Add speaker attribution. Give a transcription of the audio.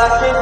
Speaker 1: para sempre.